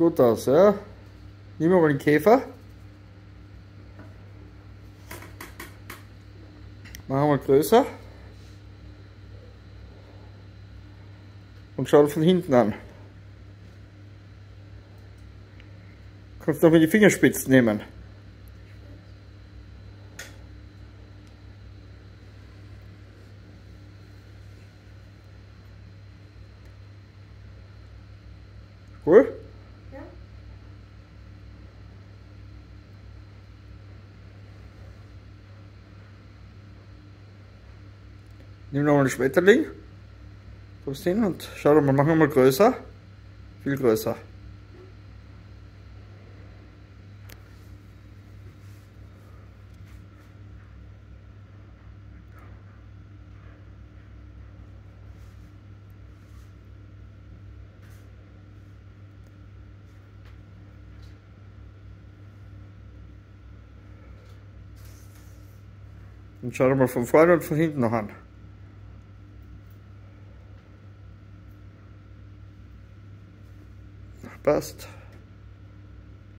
gut aus, ja. Nehmen wir mal den Käfer. Machen wir größer. Und schau von hinten an. Kannst du noch mit die Fingerspitzen nehmen. Cool? Nimm nochmal den Schmetterling. Kommst hin und schau doch mal, machen wir mal größer. Viel größer. Und schau dir mal von vorne und von hinten noch an. best.